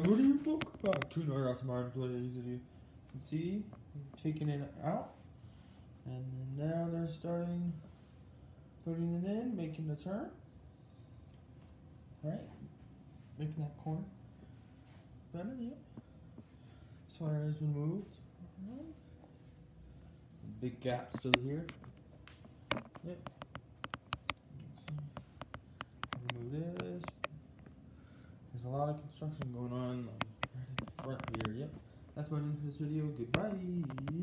Rudy book back to North Martin Place. As you can see, taking it out, and now they're starting putting it in, making the turn. Right, making that corner better. Yep. has been moved. Big gap still here. Yep. Let's see. Remove this. There's a lot of construction going on right at the front here. Yep. That's about it for this video. Goodbye.